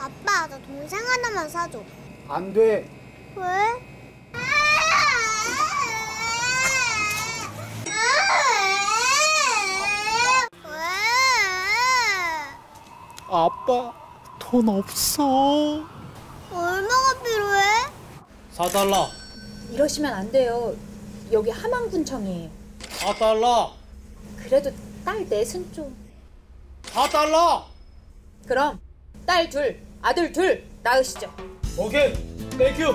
아빠, 나 동생 하나만 사줘. 안 돼. 왜? 왜? 아빠 돈 없어. 얼마가 필요해? 4달러. 이러시면 안 돼요. 여기 함안군청이에요. 4달러. 그래도 딸 넷은 좀. 4달러. 그럼 딸 둘, 아들 둘 낳으시죠. 오케이. 땡큐.